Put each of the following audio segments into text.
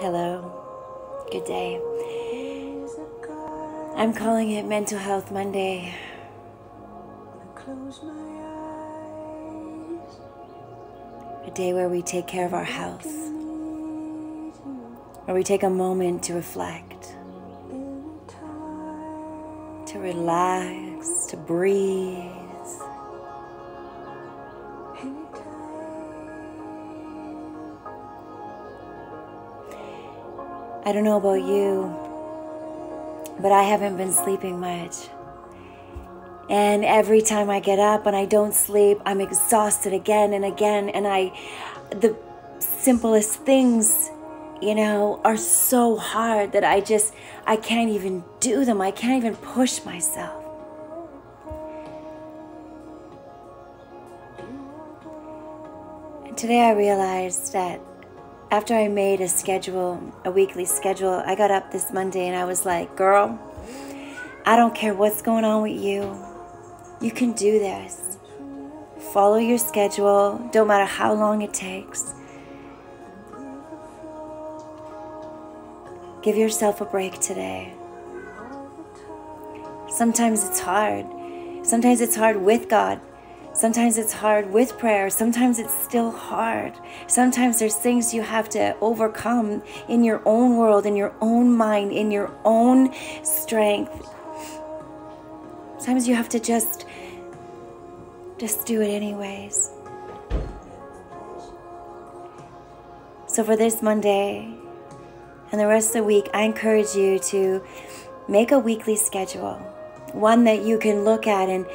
Hello. Good day. I'm calling it Mental Health Monday. A day where we take care of our health. Where we take a moment to reflect, to relax, to breathe. I don't know about you, but I haven't been sleeping much. And every time I get up and I don't sleep, I'm exhausted again and again. And I, the simplest things, you know, are so hard that I just, I can't even do them. I can't even push myself. And today I realized that after I made a schedule, a weekly schedule, I got up this Monday and I was like, girl, I don't care what's going on with you. You can do this. Follow your schedule, don't matter how long it takes. Give yourself a break today. Sometimes it's hard. Sometimes it's hard with God. Sometimes it's hard with prayer. Sometimes it's still hard. Sometimes there's things you have to overcome in your own world, in your own mind, in your own strength. Sometimes you have to just just do it anyways. So for this Monday and the rest of the week, I encourage you to make a weekly schedule, one that you can look at and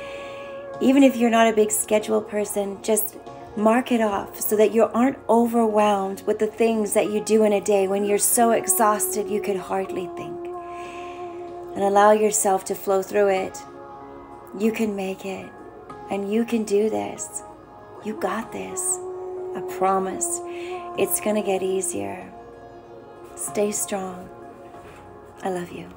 even if you're not a big schedule person, just mark it off so that you aren't overwhelmed with the things that you do in a day when you're so exhausted you could hardly think. And allow yourself to flow through it. You can make it, and you can do this. You got this. I promise. It's going to get easier. Stay strong. I love you.